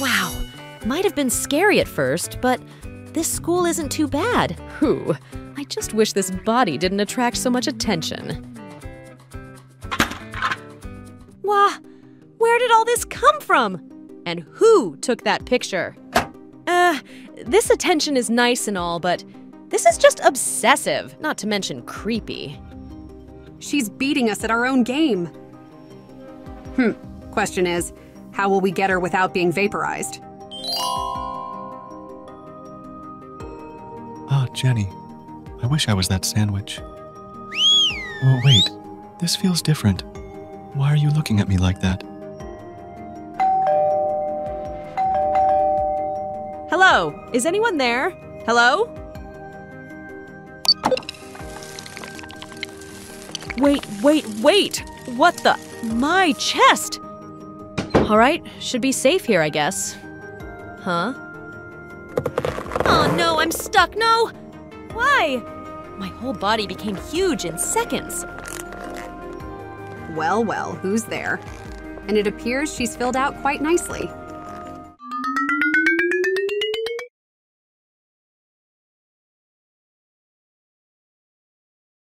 Wow, might have been scary at first, but this school isn't too bad. Whew, I just wish this body didn't attract so much attention. Wah, where did all this come from? And who took that picture? Uh, this attention is nice and all, but this is just obsessive, not to mention creepy. She's beating us at our own game. Hmm. Question is, how will we get her without being vaporized? Ah, Jenny. I wish I was that sandwich. Oh, wait. This feels different. Why are you looking at me like that? Hello, is anyone there? Hello? Wait, wait, wait! What the? My chest! Alright, should be safe here, I guess. Huh? Oh no, I'm stuck, no! Why? My whole body became huge in seconds. Well, well, who's there? And it appears she's filled out quite nicely.